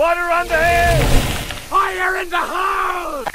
Water on the head! Fire in the house!